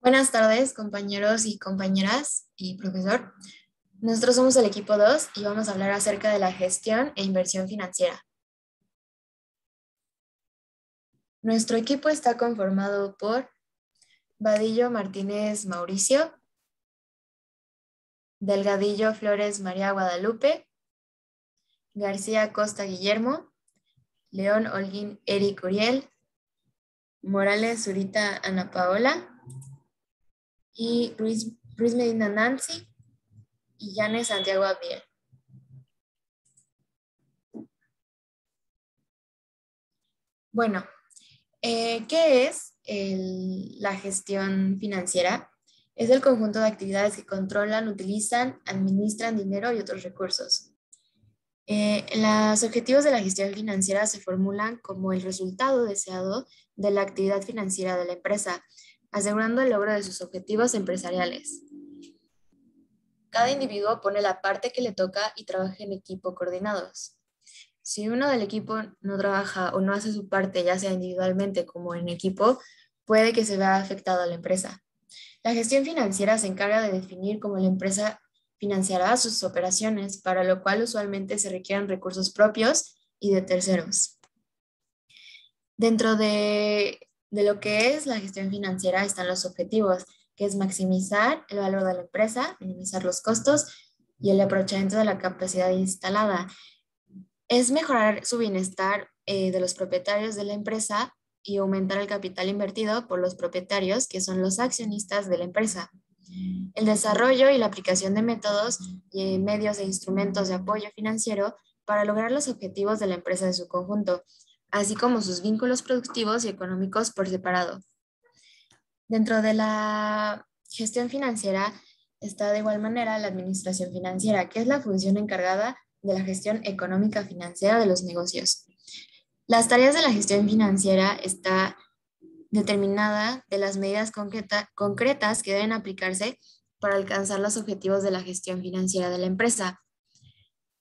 Buenas tardes, compañeros y compañeras y profesor. Nosotros somos el equipo 2 y vamos a hablar acerca de la gestión e inversión financiera. Nuestro equipo está conformado por Vadillo Martínez Mauricio, Delgadillo Flores María Guadalupe, García Costa Guillermo, León Holguín Eric Uriel, Morales Zurita Ana Paola y Ruiz, Medina Nancy y Yane Santiago Abiel. Bueno, eh, ¿qué es la gestión financiera? Es el conjunto de actividades que controlan, utilizan, administran dinero y otros recursos. Eh, los objetivos de la gestión financiera se formulan como el resultado deseado de la actividad financiera de la empresa, asegurando el logro de sus objetivos empresariales. Cada individuo pone la parte que le toca y trabaja en equipo coordinados. Si uno del equipo no trabaja o no hace su parte, ya sea individualmente como en equipo, puede que se vea afectado a la empresa. La gestión financiera se encarga de definir cómo la empresa financiará sus operaciones, para lo cual usualmente se requieren recursos propios y de terceros. Dentro de, lo que es la gestión financiera están los objetivos, que es maximizar el valor de la empresa, minimizar los costos y el aprovechamiento de la capacidad instalada. Es mejorar su bienestar eh, de los propietarios de la empresa y aumentar el capital invertido por los propietarios, que son los accionistas de la empresa. El desarrollo y la aplicación de métodos, y medios e instrumentos de apoyo financiero para lograr los objetivos de la empresa en su conjunto, así como sus vínculos productivos y económicos por separado. Dentro de la gestión financiera está de igual manera la administración financiera, que es la función encargada de la gestión económica financiera de los negocios. Las tareas de la gestión financiera está determinada de las medidas concretas que deben aplicarse para alcanzar los objetivos de la gestión financiera de la empresa.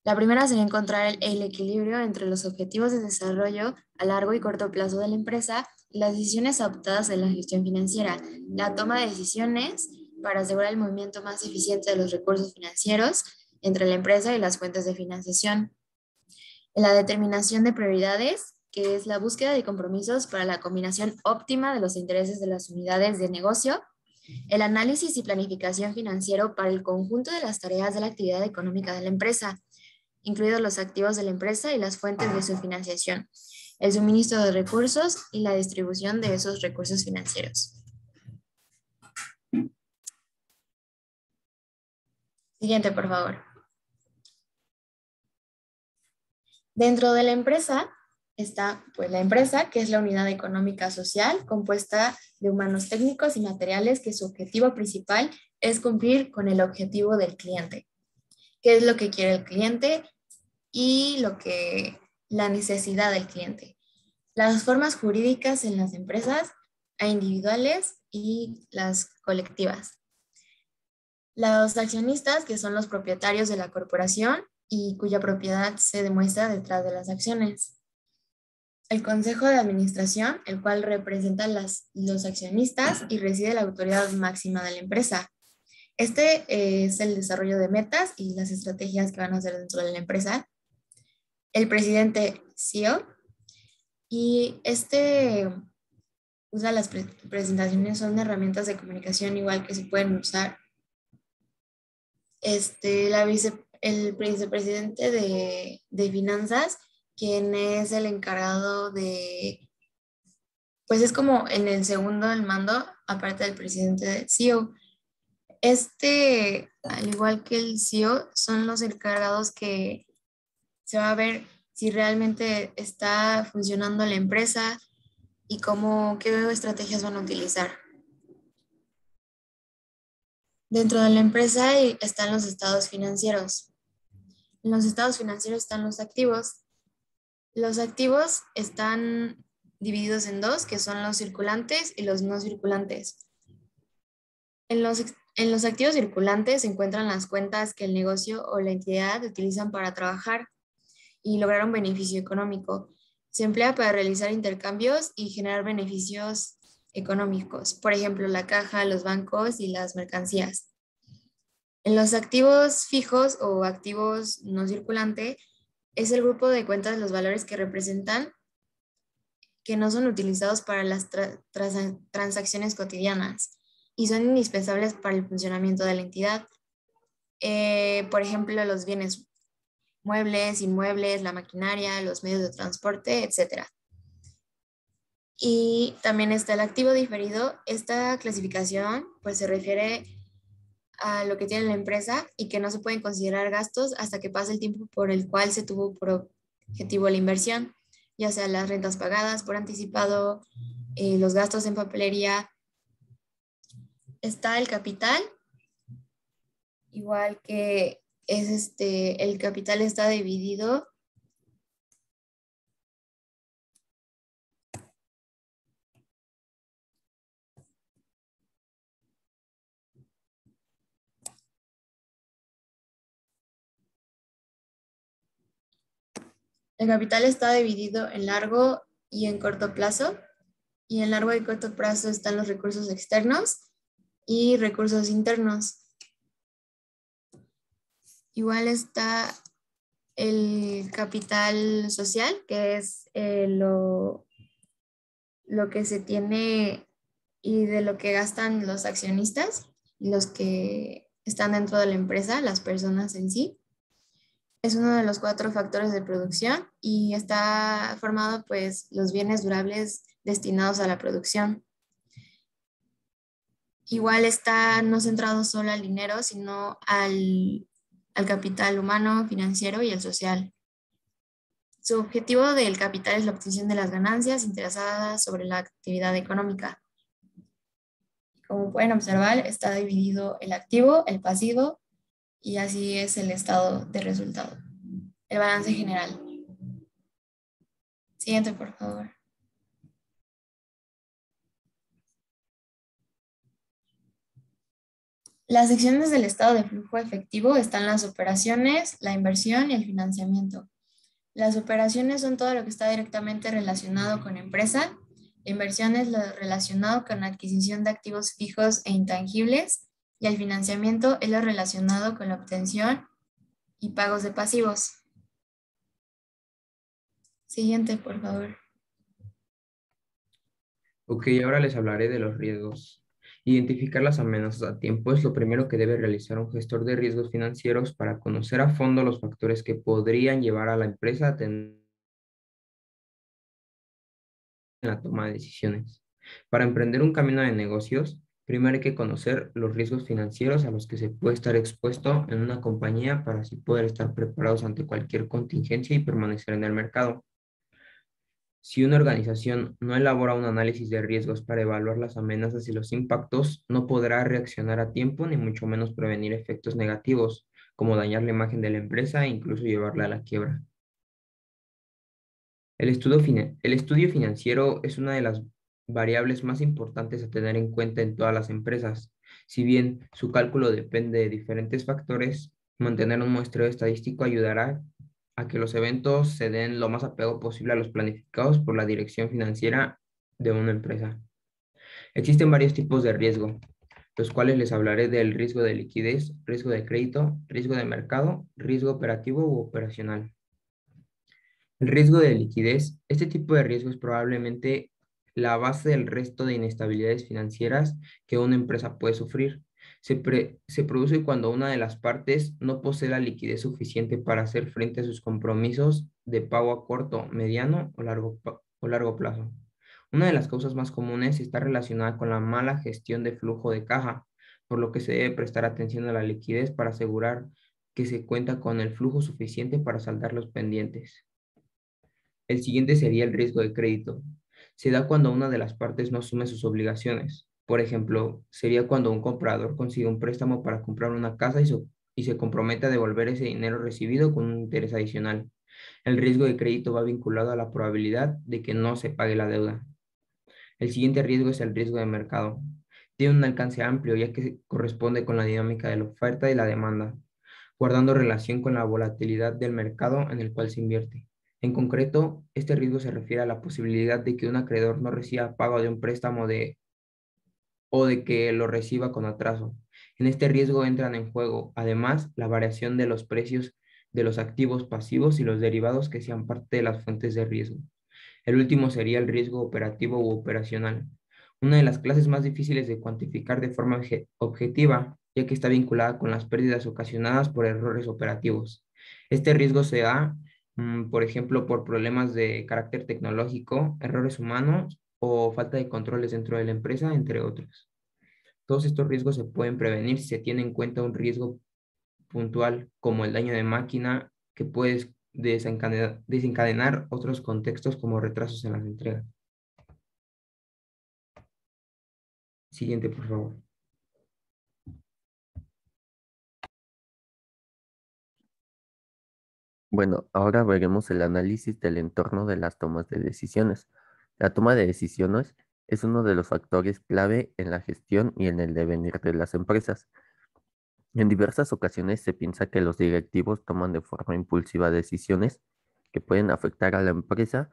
La primera sería encontrar el, equilibrio entre los objetivos de desarrollo a largo y corto plazo de la empresa y las decisiones adoptadas en la gestión financiera, la toma de decisiones para asegurar el movimiento más eficiente de los recursos financieros entre la empresa y las fuentes de financiación. La determinación de prioridades, que es la búsqueda de compromisos para la combinación óptima de los intereses de las unidades de negocio, el análisis y planificación financiero para el conjunto de las tareas de la actividad económica de la empresa, incluidos los activos de la empresa y las fuentes de su financiación, el suministro de recursos y la distribución de esos recursos financieros. Siguiente, por favor. Dentro de la empresa está pues, la empresa, que es la unidad económica social compuesta de humanos técnicos y materiales que su objetivo principal es cumplir con el objetivo del cliente. ¿Qué es lo que quiere el cliente? Y lo que la necesidad del cliente. Las formas jurídicas en las empresas a individuales y las colectivas. Los accionistas, que son los propietarios de la corporación y cuya propiedad se demuestra detrás de las acciones. El Consejo de Administración, el cual representa las, los accionistas y reside la autoridad máxima de la empresa. Este es el desarrollo de metas y las estrategias que van a hacer dentro de la empresa el presidente CEO. Y este usa las presentaciones, son herramientas de comunicación igual que se pueden usar. Este, la vice, el vicepresidente de, de finanzas, quien es el encargado de, pues es como en el segundo del mando, aparte del presidente del CEO. Este, al igual que el CEO, son los encargados que se va a ver si realmente está funcionando la empresa y cómo, qué estrategias van a utilizar. Dentro de la empresa están los estados financieros. En los estados financieros están los activos. Los activos están divididos en dos, que son los circulantes y los no circulantes. En los, en los activos circulantes se encuentran las cuentas que el negocio o la entidad utilizan para trabajar y lograr un beneficio económico. Se emplea para realizar intercambios y generar beneficios económicos, por ejemplo, la caja, los bancos y las mercancías. En los activos fijos o activos no circulante es el grupo de cuentas los valores que representan que no son utilizados para las transacciones cotidianas y son indispensables para el funcionamiento de la entidad. Eh, por ejemplo, los bienes muebles, inmuebles, la maquinaria, los medios de transporte, etc. Y también está el activo diferido. Esta clasificación pues, se refiere a lo que tiene la empresa y que no se pueden considerar gastos hasta que pase el tiempo por el cual se tuvo por objetivo la inversión, ya sea las rentas pagadas por anticipado, eh, los gastos en papelería. Está el capital, igual que es este, el capital está dividido El capital está dividido en largo y en corto plazo. Y en largo y corto plazo están los recursos externos y recursos internos. Igual está el capital social, que es eh, lo, lo que se tiene y de lo que gastan los accionistas, los que están dentro de la empresa, las personas en sí es uno de los cuatro factores de producción y está formado pues los bienes durables destinados a la producción. Igual está no centrado solo al dinero, sino al, al capital humano, financiero y el social. Su objetivo del capital es la obtención de las ganancias interesadas sobre la actividad económica. Como pueden observar, está dividido el activo, el pasivo y así es el estado de resultado. El balance general. Siguiente, por favor. Las secciones del estado de flujo efectivo están las operaciones, la inversión y el financiamiento. Las operaciones son todo lo que está directamente relacionado con empresa. La inversión es lo relacionado con adquisición de activos fijos e intangibles y el financiamiento es lo relacionado con la obtención y pagos de pasivos. Siguiente, por favor. Ok, ahora les hablaré de los riesgos. Identificar las amenazas a tiempo es lo primero que debe realizar un gestor de riesgos financieros para conocer a fondo los factores que podrían llevar a la empresa a tener la toma de decisiones. Para emprender un camino de negocios, Primero hay que conocer los riesgos financieros a los que se puede estar expuesto en una compañía para así poder estar preparados ante cualquier contingencia y permanecer en el mercado. Si una organización no elabora un análisis de riesgos para evaluar las amenazas y los impactos, no podrá reaccionar a tiempo ni mucho menos prevenir efectos negativos, como dañar la imagen de la empresa e incluso llevarla a la quiebra. El estudio, financiero es una de las variables más importantes a tener en cuenta en todas las empresas. Si bien su cálculo depende de diferentes factores, mantener un muestreo estadístico ayudará a que los eventos se den lo más apego posible a los planificados por la dirección financiera de una empresa. Existen varios tipos de riesgo, los cuales les hablaré del riesgo de liquidez, riesgo de crédito, riesgo de mercado, riesgo operativo u operacional. El riesgo de liquidez, este tipo de riesgo es probablemente la base del resto de inestabilidades financieras que una empresa puede sufrir. Se, produce cuando una de las partes no posee la liquidez suficiente para hacer frente a sus compromisos de pago a corto, mediano o largo, o largo plazo. Una de las causas más comunes está relacionada con la mala gestión de flujo de caja, por lo que se debe prestar atención a la liquidez para asegurar que se cuenta con el flujo suficiente para saldar los pendientes. El siguiente sería el riesgo de crédito se da cuando una de las partes no asume sus obligaciones. Por ejemplo, sería cuando un comprador consigue un préstamo para comprar una casa y, se compromete a devolver ese dinero recibido con un interés adicional. El riesgo de crédito va vinculado a la probabilidad de que no se pague la deuda. El siguiente riesgo es el riesgo de mercado. Tiene un alcance amplio ya que corresponde con la dinámica de la oferta y la demanda, guardando relación con la volatilidad del mercado en el cual se invierte. En concreto, este riesgo se refiere a la posibilidad de que un acreedor no reciba pago de un préstamo de, o de que lo reciba con atraso. En este riesgo entran en juego, además, la variación de los precios de los activos pasivos y los derivados que sean parte de las fuentes de riesgo. El último sería el riesgo operativo u operacional, una de las clases más difíciles de cuantificar de forma objetiva, ya que está vinculada con las pérdidas ocasionadas por errores operativos. Este riesgo se da, mm, por ejemplo, por problemas de carácter tecnológico, errores humanos o falta de controles dentro de la empresa, entre otros. Todos estos riesgos se pueden prevenir si se tiene en cuenta un riesgo puntual como el daño de máquina que puede desencadenar, otros contextos como retrasos en las entregas. Siguiente, por favor. Bueno, ahora veremos el análisis del entorno de las tomas de decisiones. La toma de decisiones es uno de los factores clave en la gestión y en el devenir de las empresas. En diversas ocasiones se piensa que los directivos toman de forma impulsiva decisiones que pueden afectar a la empresa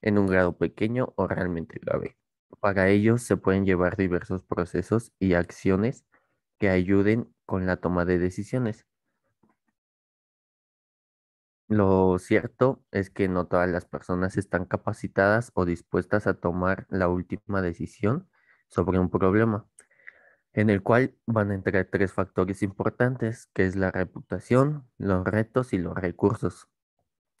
en un grado pequeño o realmente grave. Para ello se pueden llevar diversos procesos y acciones que ayuden con la toma de decisiones. Lo cierto es que no todas las personas están capacitadas o dispuestas a tomar la última decisión sobre un problema, en el cual van a entrar tres factores importantes, que es la reputación, los retos y los recursos.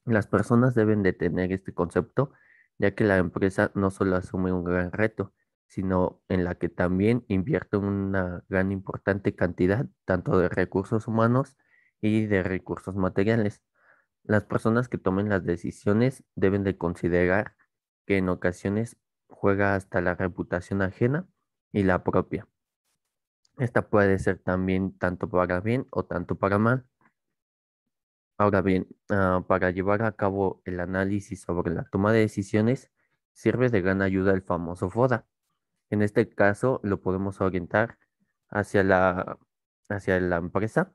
Las personas deben de tener este concepto ya que la empresa no solo asume un gran reto, sino en la que también invierte una gran importante cantidad tanto de recursos humanos y de recursos materiales. Las personas que tomen las decisiones deben de considerar que en ocasiones juega hasta la reputación ajena y la propia. Esta puede ser también tanto para bien o tanto para mal. Ahora bien, ah, para llevar a cabo el análisis sobre la toma de decisiones, sirve de gran ayuda el famoso FODA. En este caso, lo podemos orientar hacia la, hacia la empresa.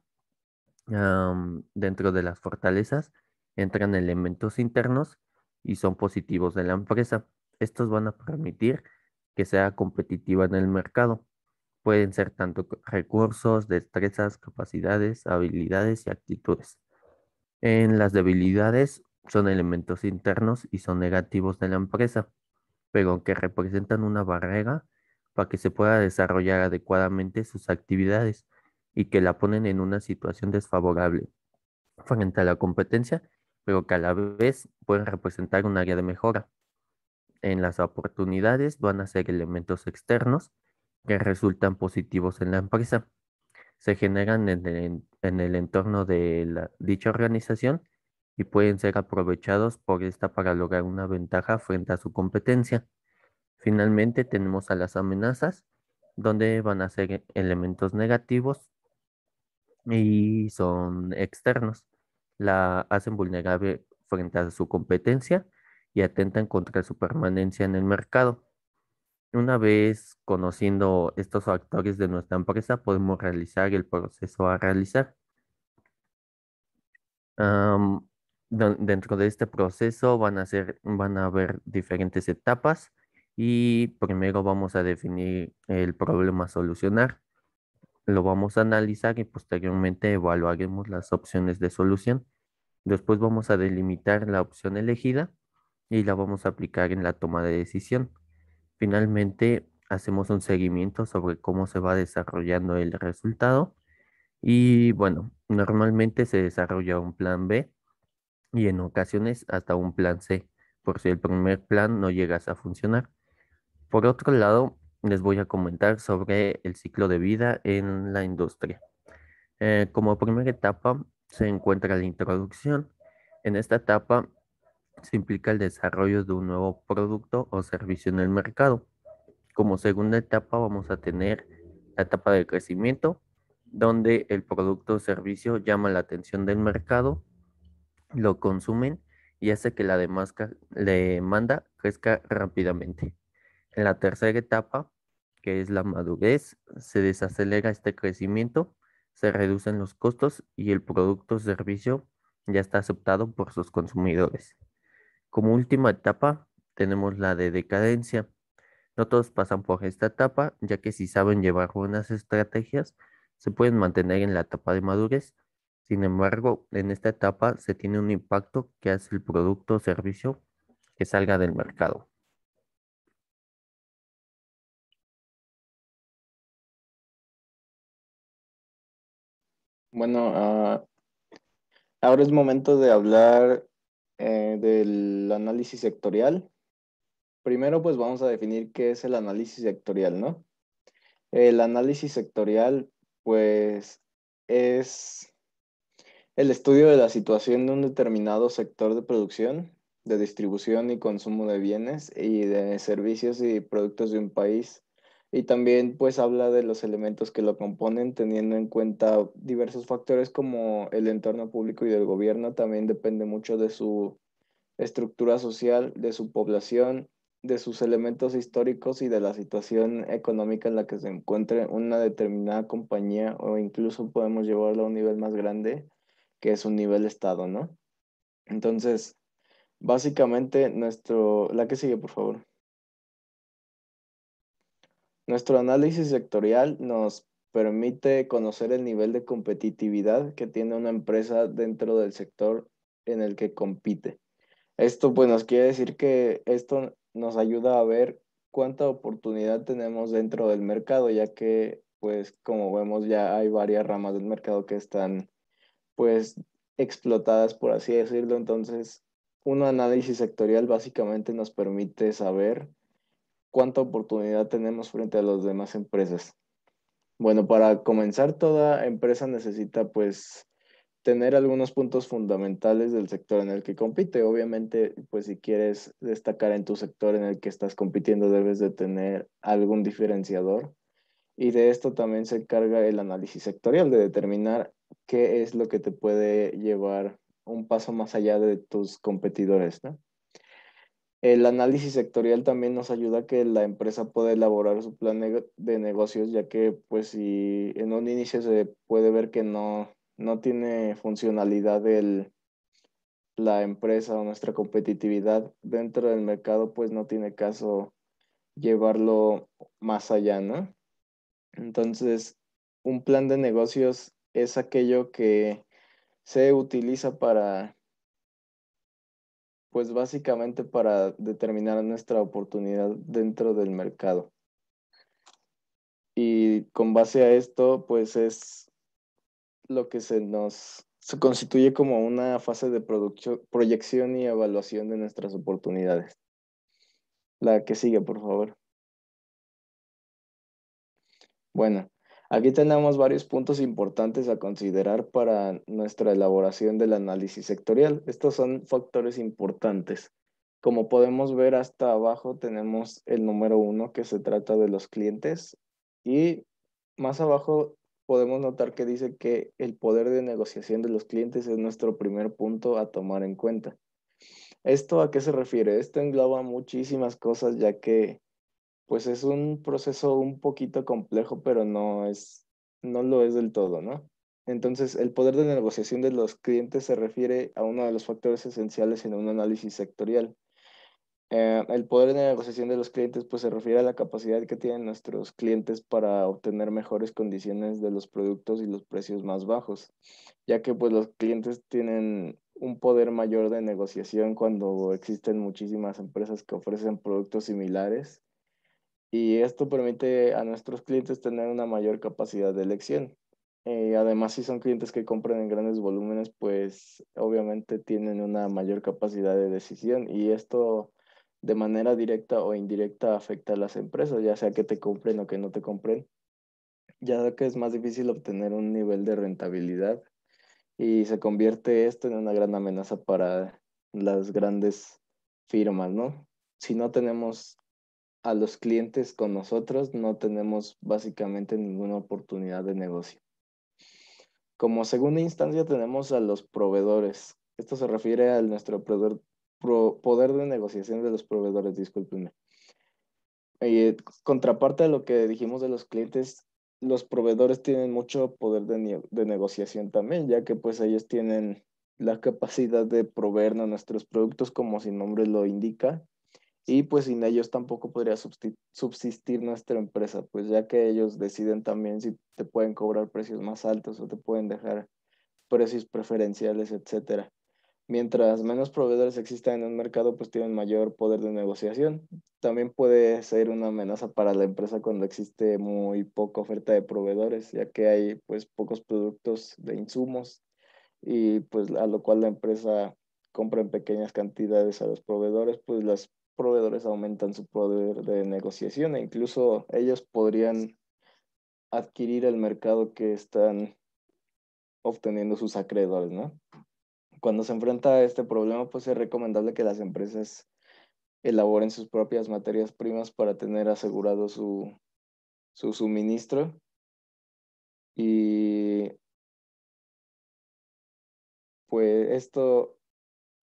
Dentro de las fortalezas entran elementos internos y son positivos de la empresa. Estos van a permitir que sea competitiva en el mercado. Pueden ser tanto recursos, destrezas, capacidades, habilidades y actitudes. En las debilidades son elementos internos y son negativos de la empresa, pero que representan una barrera para que se pueda desarrollar adecuadamente sus actividades y que la ponen en una situación desfavorable frente a la competencia, pero que a la vez pueden representar un área de mejora. En las oportunidades van a ser elementos externos que resultan positivos en la empresa se generan en el, entorno de dicha organización y pueden ser aprovechados por esta para lograr una ventaja frente a su competencia. Finalmente tenemos a las amenazas, donde van a ser elementos negativos y son externos. La hacen vulnerable frente a su competencia y atentan contra su permanencia en el mercado. Una vez conociendo estos factores de nuestra empresa, podemos realizar el proceso a realizar. dentro de este proceso van a, ser, van a haber diferentes etapas y primero vamos a definir el problema a solucionar. Lo vamos a analizar y posteriormente evaluaremos las opciones de solución. Después vamos a delimitar la opción elegida y la vamos a aplicar en la toma de decisión. Finalmente, hacemos un seguimiento sobre cómo se va desarrollando el resultado. Y bueno, normalmente se desarrolla un plan B y en ocasiones hasta un plan C, por si el primer plan no llegase a funcionar. Por otro lado, les voy a comentar sobre el ciclo de vida en la industria. Eh, como primera etapa se encuentra la introducción. En esta etapa se implica el desarrollo de un nuevo producto o servicio en el mercado. Como segunda etapa vamos a tener la etapa de crecimiento, donde el producto o servicio llama la atención del mercado, lo consumen y hace que la demanda crezca rápidamente. En la tercera etapa, que es la madurez, se desacelera este crecimiento, se reducen los costos y el producto o servicio ya está aceptado por sus consumidores. Como última etapa tenemos la de decadencia. No todos pasan por esta etapa, ya que si saben llevar buenas estrategias, se pueden mantener en la etapa de madurez. Sin embargo, en esta etapa se tiene un impacto que hace el producto o servicio que salga del mercado. Bueno, ah, ahora es momento de hablar eh, del análisis sectorial. Primero, pues vamos a definir qué es el análisis sectorial, ¿no? El análisis sectorial, pues, es el estudio de la situación de un determinado sector de producción, de distribución y consumo de bienes y de servicios y productos de un país y también pues habla de los elementos que lo componen teniendo en cuenta diversos factores como el entorno público y del gobierno, también depende mucho de su estructura social, de su población, de sus elementos históricos y de la situación económica en la que se encuentre una determinada compañía o incluso podemos llevarlo a un nivel más grande que es un nivel estado, ¿no? Entonces, básicamente nuestro, la que sigue, por favor. Nuestro análisis sectorial nos permite conocer el nivel de competitividad que tiene una empresa dentro del sector en el que compite. Esto pues nos quiere decir que esto nos ayuda a ver cuánta oportunidad tenemos dentro del mercado, ya que pues como vemos ya hay varias ramas del mercado que están pues explotadas por así decirlo. Entonces un análisis sectorial básicamente nos permite saber cuánta oportunidad tenemos frente a las demás empresas. Bueno, para comenzar, toda empresa necesita pues tener algunos puntos fundamentales del sector en el que compite. Obviamente, pues si quieres destacar en tu sector en el que estás compitiendo, debes de tener algún diferenciador. Y de esto también se encarga el análisis sectorial, de determinar qué es lo que te puede llevar un paso más allá de tus competidores, ¿no? El análisis sectorial también nos ayuda a que la empresa pueda elaborar su plan de negocios, ya que pues si en un inicio se puede ver que no, no tiene funcionalidad el, la empresa o nuestra competitividad dentro del mercado, pues no tiene caso llevarlo más allá, ¿no? Entonces, un plan de negocios es aquello que se utiliza para pues básicamente para determinar nuestra oportunidad dentro del mercado. Y con base a esto, pues es lo que se nos constituye como una fase de proyección y evaluación de nuestras oportunidades. La que sigue, por favor. Bueno, Aquí tenemos varios puntos importantes a considerar para nuestra elaboración del análisis sectorial. Estos son factores importantes. Como podemos ver hasta abajo tenemos el número uno que se trata de los clientes y más abajo podemos notar que dice que el poder de negociación de los clientes es nuestro primer punto a tomar en cuenta. ¿Esto a qué se refiere? Esto engloba muchísimas cosas ya que pues es un proceso un poquito complejo, pero no es, no lo es del todo, ¿no? Entonces, el poder de negociación de los clientes se refiere a uno de los factores esenciales en un análisis sectorial. Eh, el poder de negociación de los clientes pues se refiere a la capacidad que tienen nuestros clientes para obtener mejores condiciones de los productos y los precios más bajos, ya que pues los clientes tienen un poder mayor de negociación cuando existen muchísimas empresas que ofrecen productos similares y esto permite a nuestros clientes tener una mayor capacidad de elección. Eh, además, si son clientes que compran en grandes volúmenes, pues obviamente tienen una mayor capacidad de decisión y esto de manera directa o indirecta afecta a las empresas, ya sea que te compren o que no te compren, ya que es más difícil obtener un nivel de rentabilidad y se convierte esto en una gran amenaza para las grandes firmas, ¿no? Si no tenemos a los clientes con nosotros, no tenemos básicamente ninguna oportunidad de negocio. Como segunda instancia tenemos a los proveedores. Esto se refiere a nuestro poder de negociación de los proveedores, discúlpenme. Y contraparte de lo que dijimos de los clientes, los proveedores tienen mucho poder de, de, negociación también, ya que pues ellos tienen la capacidad de proveernos nuestros productos como su nombre lo indica. Y pues sin ellos tampoco podría subsistir nuestra empresa, pues ya que ellos deciden también si te pueden cobrar precios más altos o te pueden dejar precios preferenciales, etcétera. Mientras menos proveedores existan en un mercado, pues tienen mayor poder de negociación. También puede ser una amenaza para la empresa cuando existe muy poca oferta de proveedores, ya que hay pues pocos productos de insumos y pues a lo cual la empresa compra en pequeñas cantidades a los proveedores, pues los proveedores aumentan su poder de negociación e incluso ellos podrían adquirir el mercado que están obteniendo sus acreedores, ¿no? Cuando se enfrenta a este problema, pues es recomendable que las empresas elaboren sus propias materias primas para tener asegurado su, su suministro y pues esto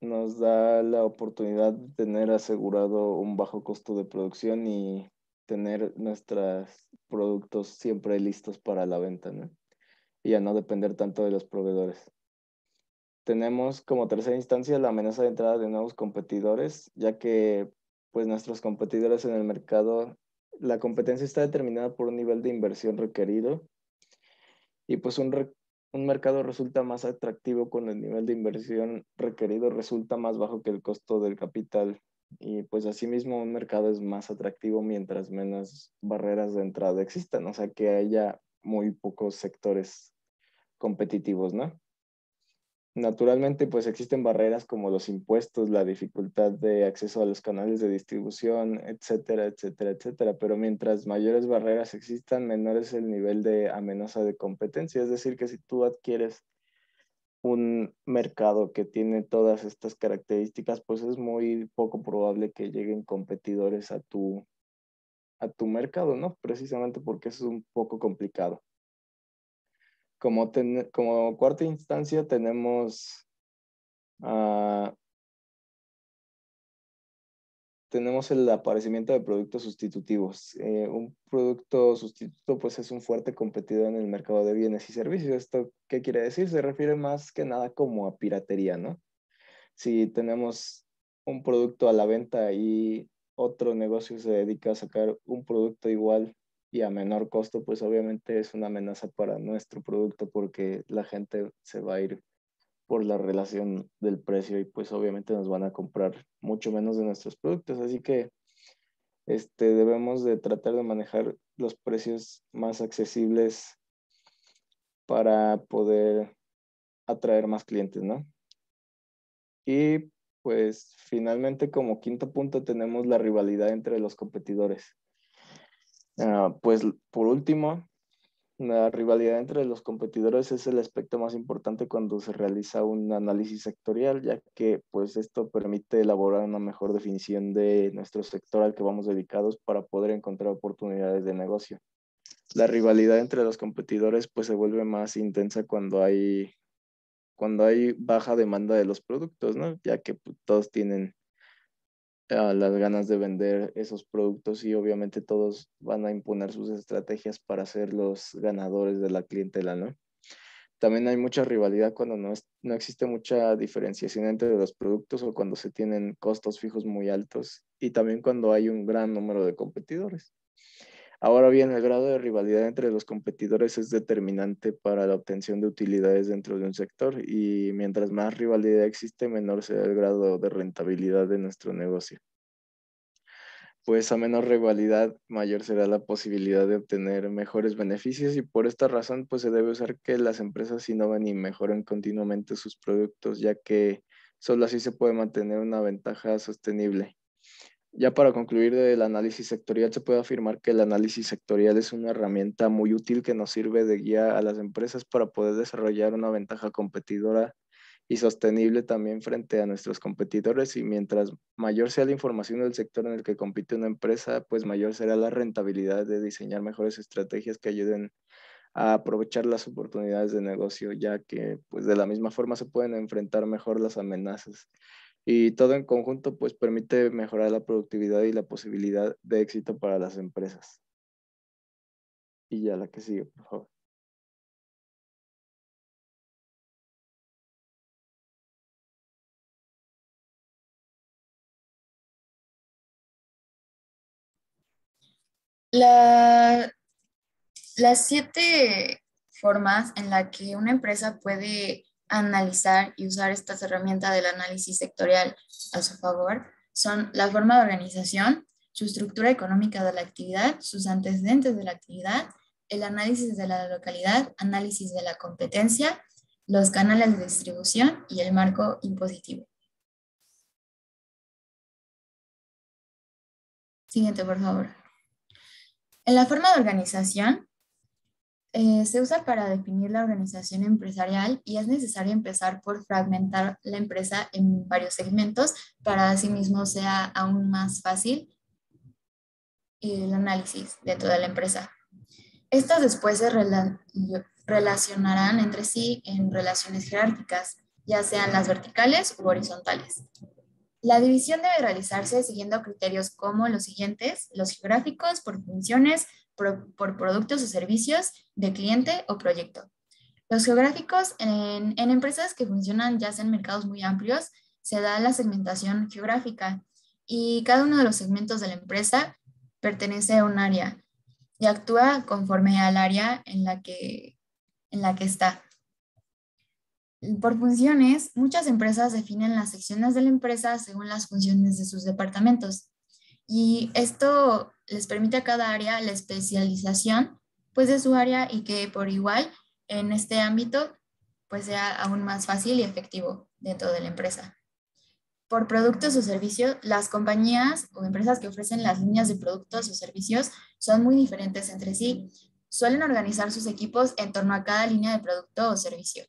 nos da la oportunidad de tener asegurado un bajo costo de producción y tener nuestros productos siempre listos para la venta, ¿no? Y a no depender tanto de los proveedores. Tenemos como tercera instancia la amenaza de entrada de nuevos competidores, ya que pues nuestros competidores en el mercado, la competencia está determinada por un nivel de inversión requerido y pues un, un mercado resulta más atractivo cuando el nivel de inversión requerido resulta más bajo que el costo del capital. Y pues asimismo un mercado es más atractivo mientras menos barreras de entrada existan, o sea que haya muy pocos sectores competitivos, ¿no? Naturalmente, pues existen barreras como los impuestos, la dificultad de acceso a los canales de distribución, etcétera, etcétera, etcétera. Pero mientras mayores barreras existan, menor es el nivel de amenaza de competencia. Es decir, que si tú adquieres un mercado que tiene todas estas características, pues es muy poco probable que lleguen competidores a tu, a tu mercado, ¿no? Precisamente porque es un poco complicado. Como, como cuarta instancia tenemos, uh, tenemos el aparecimiento de productos sustitutivos. Eh, un producto sustituto pues es un fuerte competidor en el mercado de bienes y servicios. ¿Esto qué quiere decir? Se refiere más que nada como a piratería, ¿no? Si tenemos un producto a la venta y otro negocio se dedica a sacar un producto igual y a menor costo, pues obviamente es una amenaza para nuestro producto porque la gente se va a ir por la relación del precio y pues obviamente nos van a comprar mucho menos de nuestros productos. Así que este, debemos de tratar de manejar los precios más accesibles para poder atraer más clientes, ¿no? Y pues finalmente como quinto punto tenemos la rivalidad entre los competidores. Ah, pues por último, la rivalidad entre los competidores es el aspecto más importante cuando se realiza un análisis sectorial, ya que pues esto permite elaborar una mejor definición de nuestro sector al que vamos dedicados para poder encontrar oportunidades de negocio. La rivalidad entre los competidores pues se vuelve más intensa cuando hay cuando hay baja demanda de los productos, ¿no? Ya que pues, todos tienen las ganas de vender esos productos y obviamente todos van a imponer sus estrategias para ser los ganadores de la clientela, ¿no? También hay mucha rivalidad cuando no, no existe mucha diferenciación entre los productos o cuando se tienen costos fijos muy altos y también cuando hay un gran número de competidores. Ahora bien, el grado de rivalidad entre los competidores es determinante para la obtención de utilidades dentro de un sector y mientras más rivalidad existe, menor será el grado de rentabilidad de nuestro negocio. Pues a menor rivalidad, mayor será la posibilidad de obtener mejores beneficios y por esta razón, pues se debe usar que las empresas innoven y mejoren continuamente sus productos, ya que solo así se puede mantener una ventaja sostenible. Ya para concluir del análisis sectorial, se puede afirmar que el análisis sectorial es una herramienta muy útil que nos sirve de guía a las empresas para poder desarrollar una ventaja competidora y sostenible también frente a nuestros competidores. Y mientras mayor sea la información del sector en el que compite una empresa, pues mayor será la rentabilidad de diseñar mejores estrategias que ayuden a aprovechar las oportunidades de negocio, ya que pues de la misma forma se pueden enfrentar mejor las amenazas y todo en conjunto pues permite mejorar la productividad y la posibilidad de éxito para las empresas. Y ya la que sigue, por favor. La, las siete formas en las que una empresa puede analizar y usar estas herramientas del análisis sectorial a su favor son la forma de organización, su estructura económica de la actividad, sus antecedentes de la actividad, el análisis de la localidad, análisis de la competencia, los canales de distribución y el marco impositivo. Siguiente, por favor. En la forma de organización, eh, se usa para definir la organización empresarial y es necesario empezar por fragmentar la empresa en varios segmentos para asimismo sea aún más fácil el análisis de toda la empresa. Estas después se relacionarán entre sí en relaciones jerárquicas, ya sean las verticales u horizontales. La división debe realizarse siguiendo criterios como los siguientes, los geográficos por funciones, por, productos o servicios de cliente o proyecto. Los geográficos en, empresas que funcionan ya en mercados muy amplios, se da la segmentación geográfica y cada uno de los segmentos de la empresa pertenece a un área y actúa conforme al área en la que, en la que está. Por funciones, muchas empresas definen las secciones de la empresa según las funciones de sus departamentos. Y esto les permite a cada área la especialización pues, de su área y que por igual en este ámbito pues, sea aún más fácil y efectivo dentro de la empresa. Por productos o servicios, las compañías o empresas que ofrecen las líneas de productos o servicios son muy diferentes entre sí. Suelen organizar sus equipos en torno a cada línea de producto o servicio.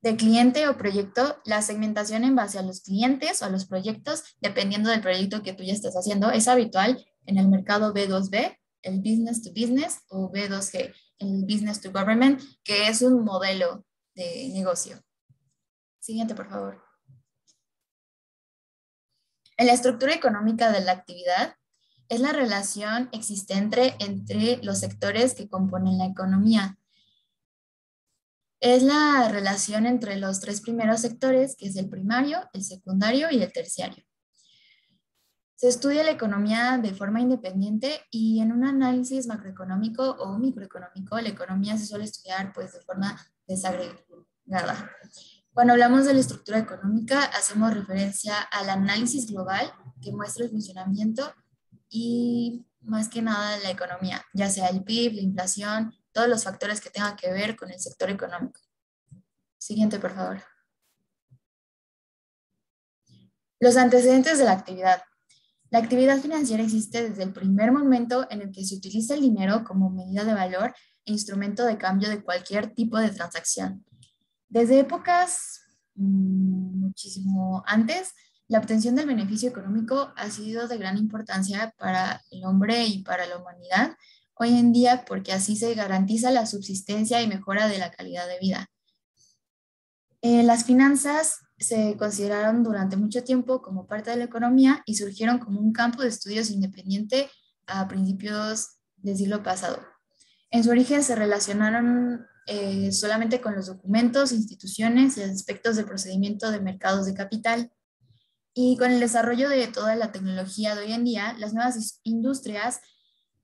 De cliente o proyecto, la segmentación en base a los clientes o a los proyectos, dependiendo del proyecto que tú ya estés haciendo, es habitual en el mercado B2B, el business to business o B2G, el business to government, que es un modelo de negocio. Siguiente, por favor. En la estructura económica de la actividad es la relación existente entre los sectores que componen la economía. Es la relación entre los tres primeros sectores, que es el primario, el secundario y el terciario. Se estudia la economía de forma independiente y en un análisis macroeconómico o microeconómico, la economía se suele estudiar pues, de forma desagregada. Cuando hablamos de la estructura económica, hacemos referencia al análisis global que muestra el funcionamiento y más que nada la economía, ya sea el PIB, la inflación, todos los factores que tengan que ver con el sector económico. Siguiente, por favor. Los antecedentes de la actividad. La actividad financiera existe desde el primer momento en el que se utiliza el dinero como medida de valor e instrumento de cambio de cualquier tipo de transacción. Desde épocas mm, muchísimo antes, la obtención del beneficio económico ha sido de gran importancia para el hombre y para la humanidad hoy en día porque así se garantiza la subsistencia y mejora de la calidad de vida. Eh, las finanzas se consideraron durante mucho tiempo como parte de la economía y surgieron como un campo de estudios independiente a principios del siglo pasado. En su origen se relacionaron eh, solamente con los documentos, instituciones y aspectos de procedimiento de mercados de capital. Y con el desarrollo de toda la tecnología de hoy en día, las nuevas industrias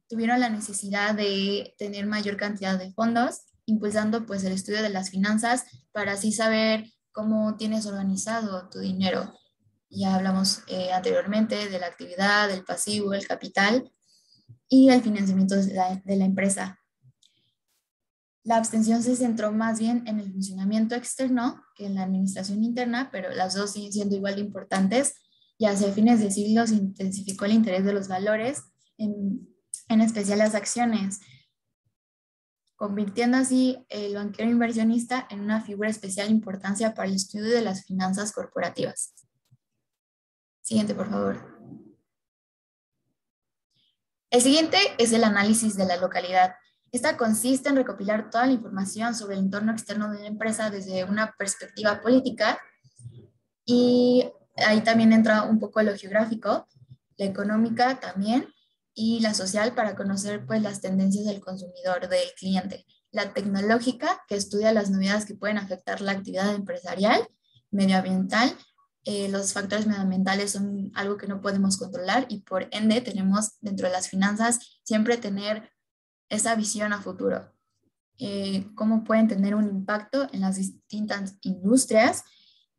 tuvieron la necesidad de tener mayor cantidad de fondos, impulsando pues el estudio de las finanzas para así saber cómo tienes organizado tu dinero. Ya hablamos eh, anteriormente de la actividad, del pasivo, el capital y el financiamiento de la, empresa. La abstención se centró más bien en el funcionamiento externo que en la administración interna, pero las dos siguen siendo igual de importantes y hacia fines de siglo se intensificó el interés de los valores, en, en especial las acciones, convirtiendo así el banquero inversionista en una figura de especial importancia para el estudio de las finanzas corporativas. Siguiente, por favor. El siguiente es el análisis de la localidad. Esta consiste en recopilar toda la información sobre el entorno externo de una empresa desde una perspectiva política y ahí también entra un poco lo geográfico, la económica también y la social para conocer pues las tendencias del consumidor, del cliente. La tecnológica, que estudia las novedades que pueden afectar la actividad empresarial, medioambiental eh, los factores medioambientales son algo que no podemos controlar y por ende tenemos dentro de las finanzas siempre tener esa visión a futuro. Eh, cómo pueden tener un impacto en las distintas industrias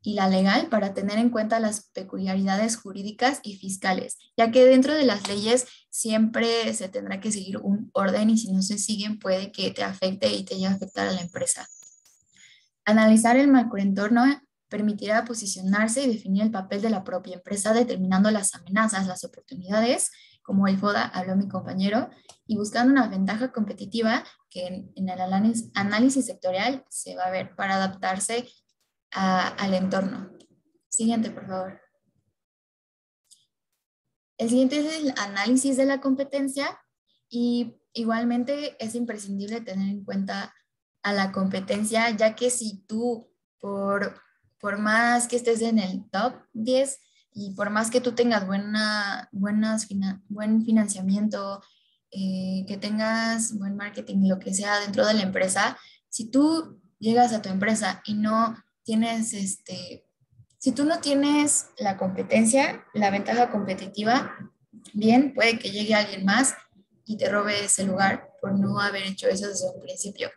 y la legal para tener en cuenta las peculiaridades jurídicas y fiscales, ya que dentro de las leyes siempre se tendrá que seguir un orden y si no se siguen puede que te afecte y te llegue a afectar a la empresa. Analizar el macroentorno permitirá posicionarse y definir el papel de la propia empresa, determinando las amenazas, las oportunidades, como el FODA habló mi compañero, y buscando una ventaja competitiva que en, el análisis, sectorial se va a ver para adaptarse al entorno. Siguiente, por favor. El siguiente es el análisis de la competencia y igualmente es imprescindible tener en cuenta a la competencia, ya que si tú por por más que estés en el top 10 y por más que tú tengas buena, buenas, buen financiamiento, eh, que tengas buen marketing, lo que sea dentro de la empresa, si tú llegas a tu empresa y no tienes este, si tú no tienes la competencia, la ventaja competitiva, bien, puede que llegue alguien más y te robe ese lugar por no haber hecho eso desde un principio.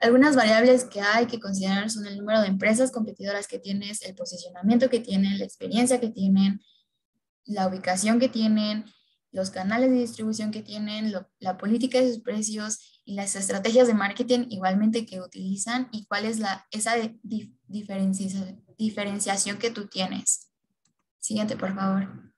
Algunas variables que hay que considerar son el número de empresas competidoras que tienes, el posicionamiento que tienen, la experiencia que tienen, la ubicación que tienen, los canales de distribución que tienen, la política de sus precios y las estrategias de marketing igualmente que utilizan y cuál es la, esa diferenciación que tú tienes. Siguiente, por favor.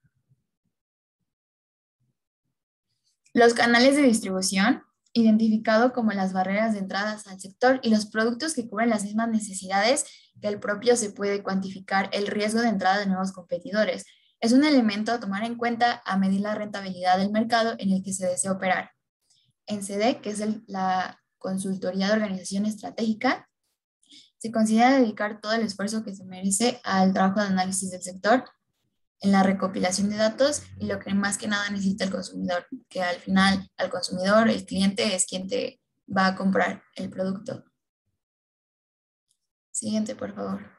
Los canales de distribución identificado como las barreras de entradas al sector y los productos que cubren las mismas necesidades que el propio se puede cuantificar el riesgo de entrada de nuevos competidores. Es un elemento a tomar en cuenta a medir la rentabilidad del mercado en el que se desea operar. En CD, que es la consultoría de organización estratégica, se considera dedicar todo el esfuerzo que se merece al trabajo de análisis del sector en la recopilación de datos y lo que más que nada necesita el consumidor, que al final al consumidor, el cliente es quien te va a comprar el producto. Siguiente, por favor.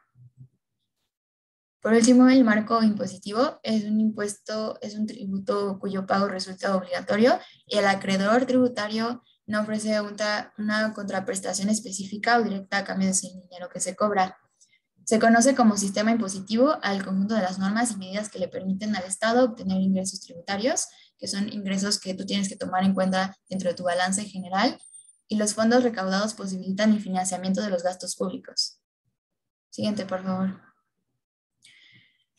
Por último, el marco impositivo es un impuesto, es un tributo cuyo pago resulta obligatorio y el acreedor tributario no ofrece una, una contraprestación específica o directa a cambio de ese dinero que se cobra. Se conoce como sistema impositivo al conjunto de las normas y medidas que le permiten al Estado obtener ingresos tributarios, que son ingresos que tú tienes que tomar en cuenta dentro de tu balance general, y los fondos recaudados posibilitan el financiamiento de los gastos públicos. Siguiente, por favor.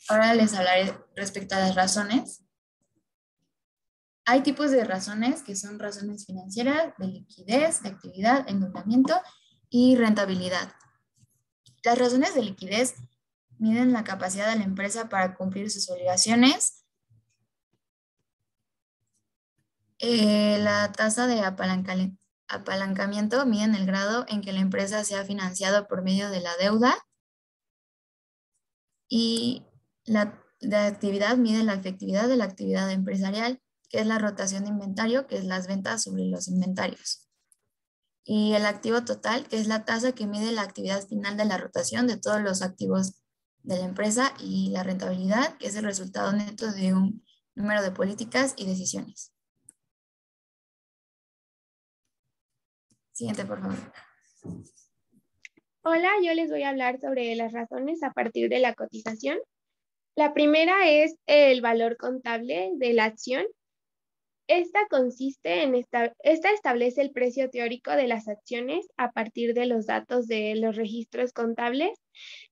Ahora les hablaré respecto a las razones. Hay tipos de razones que son razones financieras, de liquidez, de actividad, endeudamiento y rentabilidad. Las razones de liquidez miden la capacidad de la empresa para cumplir sus obligaciones. Eh, la tasa de apalancamiento mide el grado en que la empresa se ha financiado por medio de la deuda. Y la, actividad mide la efectividad de la actividad empresarial, que es la rotación de inventario, que es las ventas sobre los inventarios y el activo total, que es la tasa que mide la actividad final de la rotación de todos los activos de la empresa y la rentabilidad, que es el resultado neto de un número de políticas y decisiones. Siguiente, por favor. Hola, yo les voy a hablar sobre las razones a partir de la cotización. La primera es el valor contable de la acción esta consiste en esta, esta establece el precio teórico de las acciones a partir de los datos de los registros contables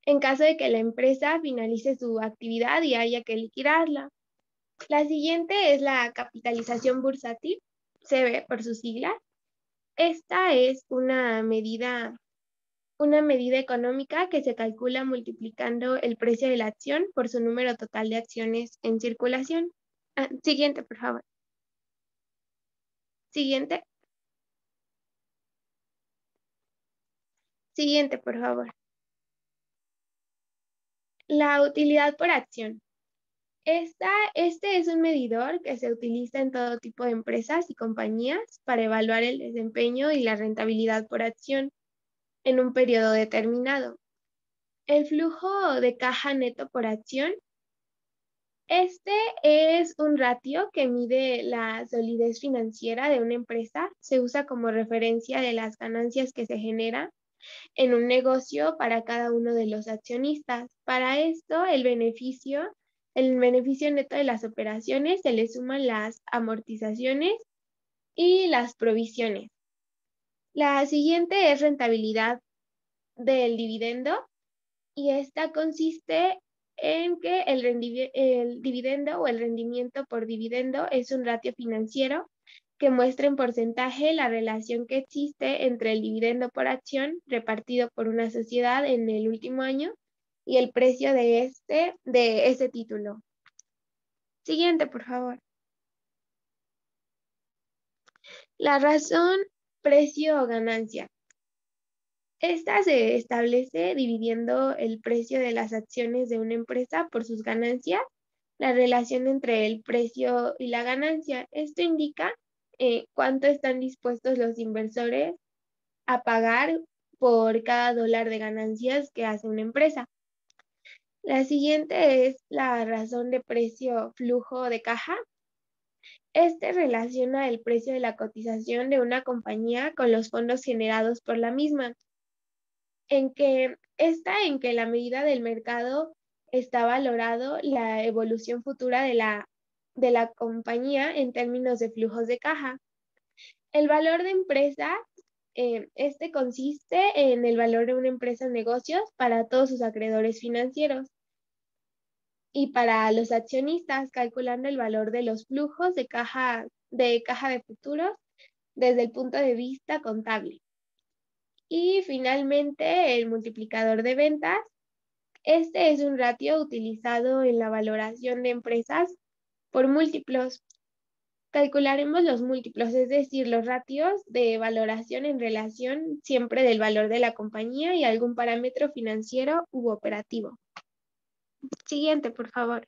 en caso de que la empresa finalice su actividad y haya que liquidarla. La siguiente es la capitalización bursátil, CB por sus siglas. Esta es una medida, una medida económica que se calcula multiplicando el precio de la acción por su número total de acciones en circulación. Ah, siguiente, por favor. Siguiente. Siguiente, por favor. La utilidad por acción. Esta, este es un medidor que se utiliza en todo tipo de empresas y compañías para evaluar el desempeño y la rentabilidad por acción en un periodo determinado. el flujo de caja neto por acción. Este es un ratio que mide la solidez financiera de una empresa. Se usa como referencia de las ganancias que se generan en un negocio para cada uno de los accionistas. Para esto, el beneficio, el beneficio neto de las operaciones se le suman las amortizaciones y las provisiones. La siguiente es rentabilidad del dividendo y esta consiste en que el, dividendo o el rendimiento por dividendo es un ratio financiero que muestra en porcentaje la relación que existe entre el dividendo por acción repartido por una sociedad en el último año y el precio de este de ese título. Siguiente, por favor. La razón precio o ganancia. Esta se establece dividiendo el precio de las acciones de una empresa por sus ganancias, la relación entre el precio y la ganancia. Esto indica eh, cuánto están dispuestos los inversores a pagar por cada dólar de ganancias que hace una empresa. La siguiente es la razón de precio flujo de caja. Este relaciona el precio de la cotización de una compañía con los fondos generados por la misma, en que está en que la medida del mercado está valorado la evolución futura de la de la compañía en términos de flujos de caja. El valor de empresa, eh, este consiste en el valor de una empresa en negocios para todos sus acreedores financieros y para los accionistas, calculando el valor de los flujos de caja de, caja de futuros desde el punto de vista contable. Y finalmente, el multiplicador de ventas. Este es un ratio utilizado en la valoración de empresas por múltiplos. Calcularemos los múltiplos, es decir, los ratios de valoración en relación siempre del valor de la compañía y algún parámetro financiero u operativo. Siguiente, por favor.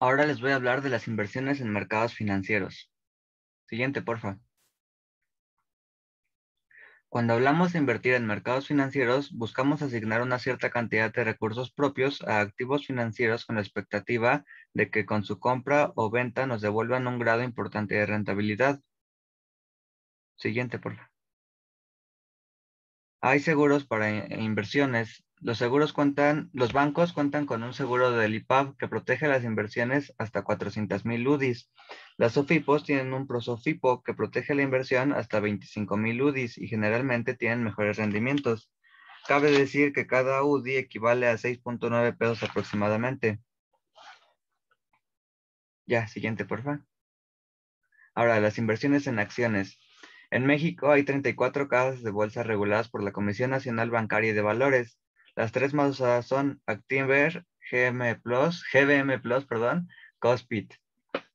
Ahora les voy a hablar de las inversiones en mercados financieros. Siguiente, por favor. Cuando hablamos de invertir en mercados financieros, buscamos asignar una cierta cantidad de recursos propios a activos financieros con la expectativa de que con su compra o venta nos devuelvan un grado importante de rentabilidad. Siguiente, por favor. Hay seguros para inversiones los seguros cuentan, los bancos cuentan con un seguro del IPAB que protege las inversiones hasta 400 mil UDIs. Las SOFIPOS tienen un ProSOFIPO que protege la inversión hasta 25 mil UDIs y generalmente tienen mejores rendimientos. Cabe decir que cada UDI equivale a 6.9 pesos aproximadamente. Ya, siguiente, por favor. Ahora, las inversiones en acciones. En México hay 34 casas de bolsa reguladas por la Comisión Nacional Bancaria y de Valores. Las tres más usadas son Actinver, GM Plus, GBM Plus, perdón, Cospit.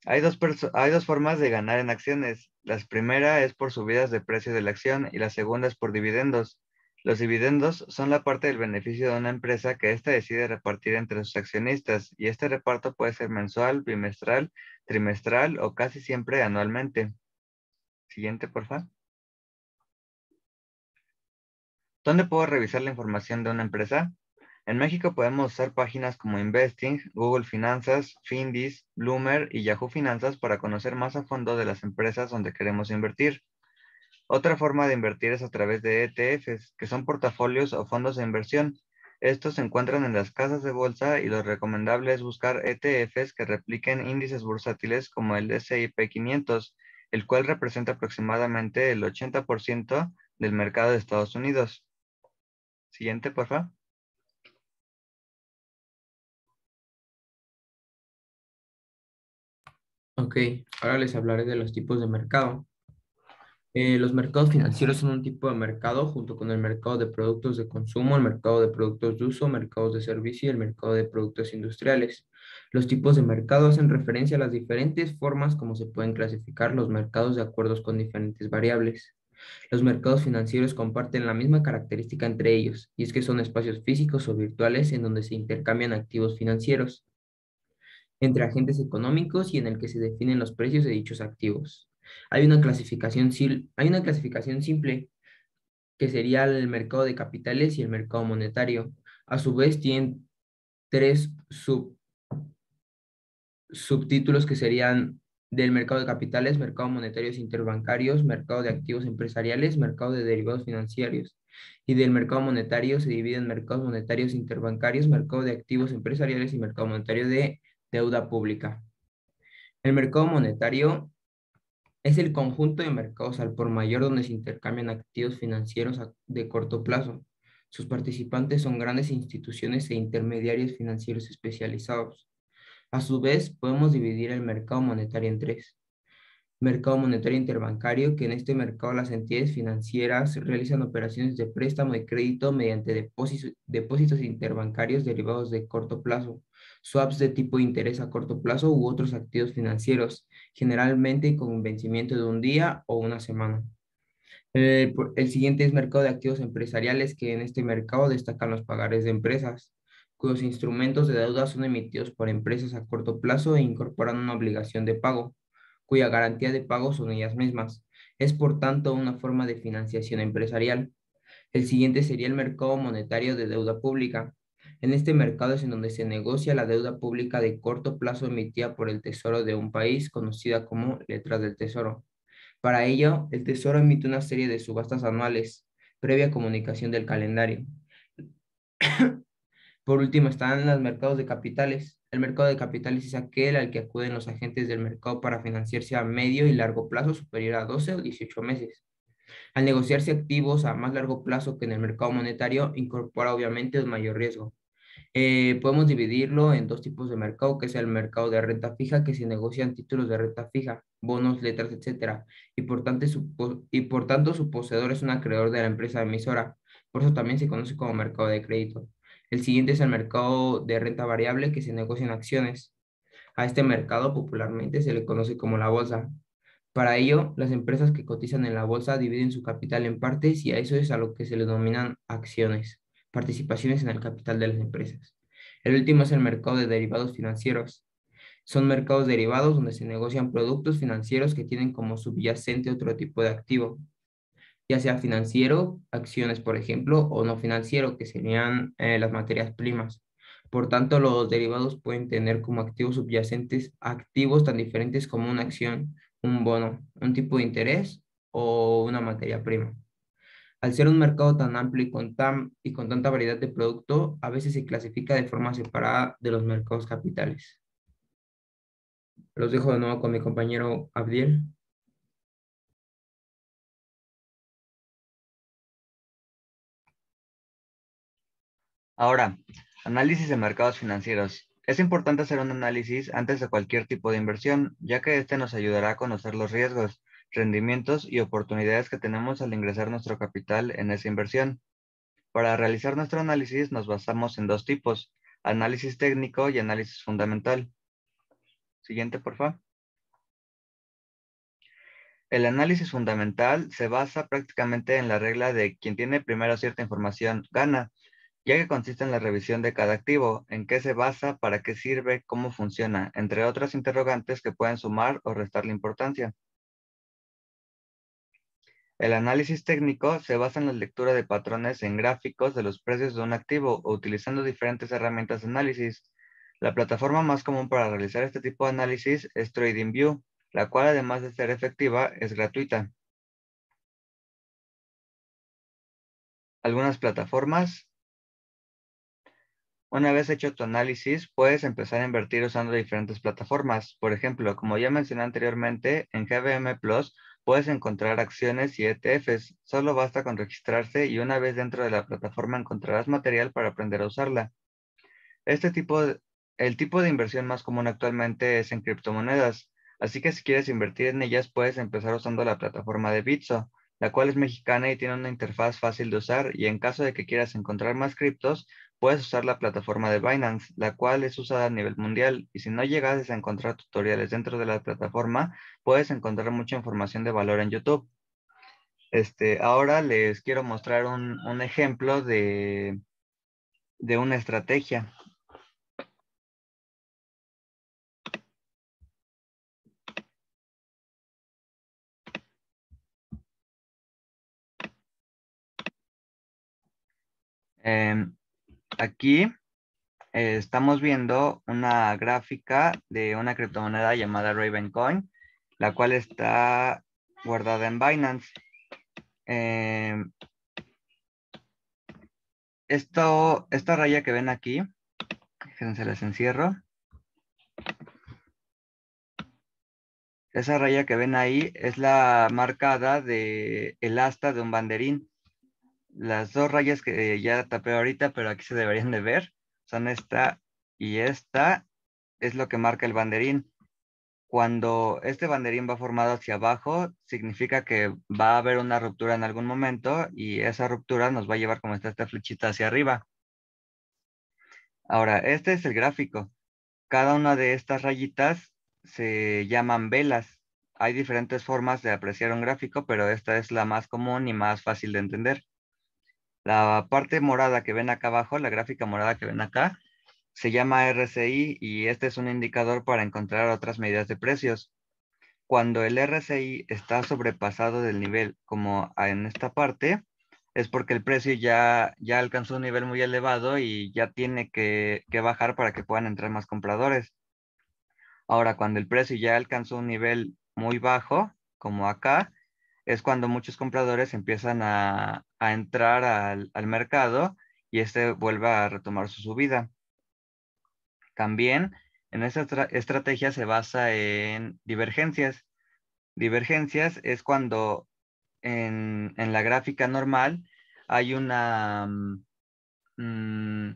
Hay dos, hay dos formas de ganar en acciones. La primera es por subidas de precio de la acción y la segunda es por dividendos. Los dividendos son la parte del beneficio de una empresa que ésta decide repartir entre sus accionistas y este reparto puede ser mensual, bimestral, trimestral o casi siempre anualmente. Siguiente, por favor. ¿Dónde puedo revisar la información de una empresa? En México podemos usar páginas como Investing, Google Finanzas, Findis, Bloomer y Yahoo Finanzas para conocer más a fondo de las empresas donde queremos invertir. Otra forma de invertir es a través de ETFs, que son portafolios o fondos de inversión. Estos se encuentran en las casas de bolsa y lo recomendable es buscar ETFs que repliquen índices bursátiles como el S&P 500, el cual representa aproximadamente el 80% del mercado de Estados Unidos. Siguiente, por favor. Ok, ahora les hablaré de los tipos de mercado. Eh, los mercados financieros son un tipo de mercado junto con el mercado de productos de consumo, el mercado de productos de uso, mercados de servicio y el mercado de productos industriales. Los tipos de mercado hacen referencia a las diferentes formas como se pueden clasificar los mercados de acuerdo con diferentes variables. Los mercados financieros comparten la misma característica entre ellos, y es que son espacios físicos o virtuales en donde se intercambian activos financieros entre agentes económicos y en el que se definen los precios de dichos activos. Hay una clasificación, hay una clasificación simple que sería el mercado de capitales y el mercado monetario. A su vez, tienen tres sub, subtítulos que serían del mercado de capitales, mercado monetarios interbancarios, mercado de activos empresariales, mercado de derivados financieros. Y del mercado monetario se divide en mercados monetarios interbancarios, mercado de activos empresariales y mercado monetario de deuda pública. El mercado monetario es el conjunto de mercados al por mayor donde se intercambian activos financieros de corto plazo. Sus participantes son grandes instituciones e intermediarios financieros especializados. A su vez, podemos dividir el mercado monetario en tres. Mercado monetario interbancario, que en este mercado las entidades financieras realizan operaciones de préstamo y crédito mediante depósitos, interbancarios derivados de corto plazo, swaps de tipo de interés a corto plazo u otros activos financieros, generalmente con vencimiento de un día o una semana. El, el, siguiente es mercado de activos empresariales, que en este mercado destacan los pagares de empresas cuyos instrumentos de deuda son emitidos por empresas a corto plazo e incorporan una obligación de pago, cuya garantía de pago son ellas mismas. Es por tanto una forma de financiación empresarial. El siguiente sería el mercado monetario de deuda pública. En este mercado es en donde se negocia la deuda pública de corto plazo emitida por el Tesoro de un país, conocida como letras del Tesoro. Para ello, el Tesoro emite una serie de subastas anuales, previa comunicación del calendario. Por último, están los mercados de capitales. El mercado de capitales es aquel al que acuden los agentes del mercado para financiarse a medio y largo plazo superior a 12 o 18 meses. Al negociarse activos a más largo plazo que en el mercado monetario, incorpora obviamente un mayor riesgo. Eh, podemos dividirlo en dos tipos de mercado, que es el mercado de renta fija, que se negocian títulos de renta fija, bonos, letras, etc. Y por, tanto, su, y por tanto su poseedor es un acreedor de la empresa emisora. Por eso también se conoce como mercado de crédito. El siguiente es el mercado de renta variable que se negocia en acciones. A este mercado popularmente se le conoce como la bolsa. Para ello, las empresas que cotizan en la bolsa dividen su capital en partes y a eso es a lo que se le denominan acciones, participaciones en el capital de las empresas. El último es el mercado de derivados financieros. Son mercados derivados donde se negocian productos financieros que tienen como subyacente otro tipo de activo, ya sea financiero, acciones, por ejemplo, o no financiero, que serían eh, las materias primas. Por tanto, los derivados pueden tener como activos subyacentes activos tan diferentes como una acción, un bono, un tipo de interés o una materia prima. Al ser un mercado tan amplio y con, tan, y con tanta variedad de producto, a veces se clasifica de forma separada de los mercados capitales. Los dejo de nuevo con mi compañero Abdiel. Ahora, análisis de mercados financieros. Es importante hacer un análisis antes de cualquier tipo de inversión, ya que este nos ayudará a conocer los riesgos, rendimientos y oportunidades que tenemos al ingresar nuestro capital en esa inversión. Para realizar nuestro análisis nos basamos en dos tipos, análisis técnico y análisis fundamental. Siguiente, por favor. El análisis fundamental se basa prácticamente en la regla de quien tiene primero cierta información gana, ya que consiste en la revisión de cada activo, en qué se basa, para qué sirve, cómo funciona, entre otras interrogantes que pueden sumar o restar la importancia. El análisis técnico se basa en la lectura de patrones en gráficos de los precios de un activo o utilizando diferentes herramientas de análisis. La plataforma más común para realizar este tipo de análisis es TradingView, la cual además de ser efectiva es gratuita. Algunas plataformas una vez hecho tu análisis, puedes empezar a invertir usando diferentes plataformas. Por ejemplo, como ya mencioné anteriormente, en GBM Plus puedes encontrar acciones y ETFs. Solo basta con registrarse y una vez dentro de la plataforma encontrarás material para aprender a usarla. Este tipo el tipo de inversión más común actualmente es en criptomonedas. Así que si quieres invertir en ellas, puedes empezar usando la plataforma de Bitso la cual es mexicana y tiene una interfaz fácil de usar y en caso de que quieras encontrar más criptos, puedes usar la plataforma de Binance, la cual es usada a nivel mundial y si no llegases a encontrar tutoriales dentro de la plataforma, puedes encontrar mucha información de valor en YouTube. Este, ahora les quiero mostrar un, ejemplo de, de una estrategia. Em, aquí eh, estamos viendo una gráfica de una criptomoneda llamada Ravencoin, la cual está guardada en Binance. Em, esta raya que ven aquí, fíjense, les encierro. Esa raya que ven ahí es la marcada de el asta de un banderín. Las dos rayas que ya tapé ahorita, pero aquí se deberían de ver, son esta y esta, es lo que marca el banderín. Cuando este banderín va formado hacia abajo, significa que va a haber una ruptura en algún momento y esa ruptura nos va a llevar como está esta flechita hacia arriba. Ahora, este es el gráfico. Cada una de estas rayitas se llaman velas. Hay diferentes formas de apreciar un gráfico, pero esta es la más común y más fácil de entender. La parte morada que ven acá abajo, la gráfica morada que ven acá, se llama RCI y este es un indicador para encontrar otras medidas de precios. Cuando el RCI está sobrepasado del nivel, como en esta parte, es porque el precio ya, ya alcanzó un nivel muy elevado y ya tiene que, que bajar para que puedan entrar más compradores. Ahora, cuando el precio ya alcanzó un nivel muy bajo, como acá, es cuando muchos compradores empiezan a, entrar al, mercado y este vuelve a retomar su subida. También en esta estrategia se basa en divergencias. Divergencias es cuando en, la gráfica normal hay una, mm,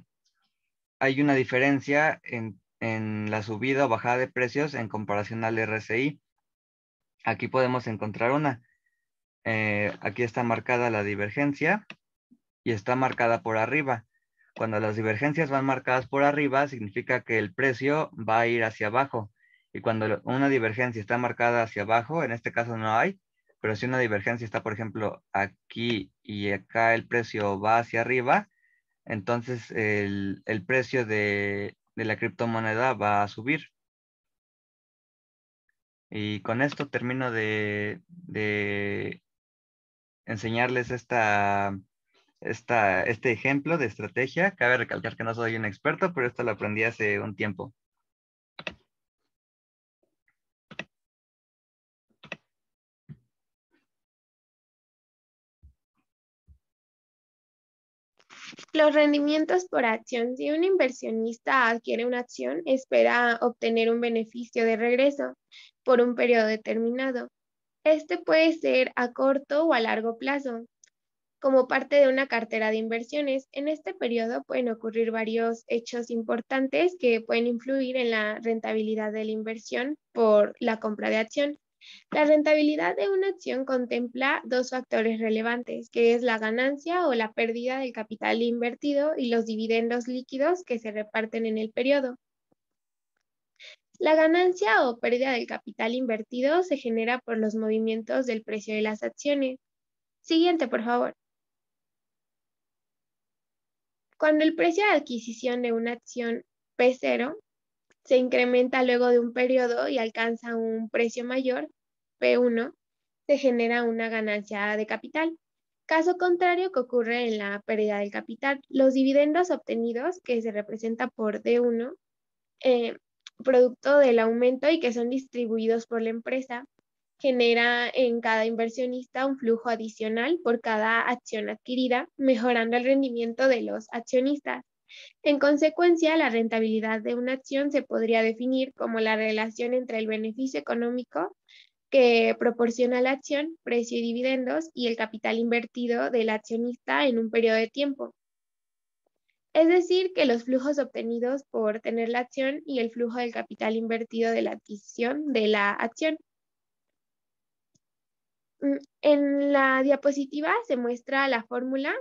hay una diferencia en, en la subida o bajada de precios en comparación al RSI. Aquí podemos encontrar una. Eh, aquí está marcada la divergencia y está marcada por arriba. Cuando las divergencias van marcadas por arriba, significa que el precio va a ir hacia abajo. Y cuando una divergencia está marcada hacia abajo, en este caso no hay, pero si una divergencia está, por ejemplo, aquí y acá el precio va hacia arriba, entonces el, el precio de, de la criptomoneda va a subir. Y con esto termino de, enseñarles esta, esta, este ejemplo de estrategia. Cabe recalcar que no soy un experto, pero esto lo aprendí hace un tiempo. Los rendimientos por acción. Si un inversionista adquiere una acción, espera obtener un beneficio de regreso por un periodo determinado. Este puede ser a corto o a largo plazo. Como parte de una cartera de inversiones, en este periodo pueden ocurrir varios hechos importantes que pueden influir en la rentabilidad de la inversión por la compra de acción. La rentabilidad de una acción contempla dos factores relevantes, que es la ganancia o la pérdida del capital invertido y los dividendos líquidos que se reparten en el periodo. La ganancia o pérdida del capital invertido se genera por los movimientos del precio de las acciones. Siguiente, por favor. Cuando el precio de adquisición de una acción P0 se incrementa luego de un periodo y alcanza un precio mayor, P1, se genera una ganancia de capital. Caso contrario que ocurre en la pérdida del capital, los dividendos obtenidos, que se representa por D1, eh, producto del aumento y que son distribuidos por la empresa, genera en cada inversionista un flujo adicional por cada acción adquirida, mejorando el rendimiento de los accionistas. En consecuencia, la rentabilidad de una acción se podría definir como la relación entre el beneficio económico que proporciona la acción, precio y dividendos y el capital invertido del accionista en un periodo de tiempo. Es decir, que los flujos obtenidos por tener la acción y el flujo del capital invertido de la adquisición de la acción. Mm, en la diapositiva se muestra la fórmula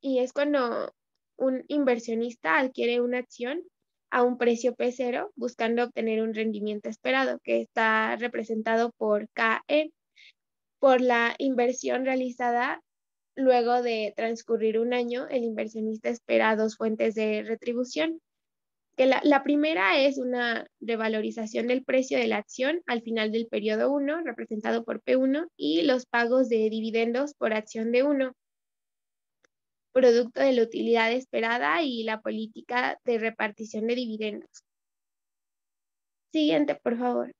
y es cuando un inversionista adquiere una acción a un precio P0 buscando obtener un rendimiento esperado que está representado por KE por la inversión realizada luego de transcurrir un año, el inversionista espera dos fuentes de retribución. Que la, la, primera es una revalorización del precio de la acción al final del periodo 1, representado por P1, y los pagos de dividendos por acción de 1. producto de la utilidad esperada y la política de repartición de dividendos. Siguiente, por favor.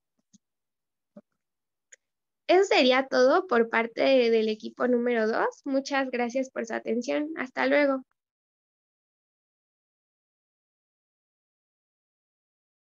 Eso sería todo por parte del equipo número 2. Muchas gracias por su atención. Hasta luego.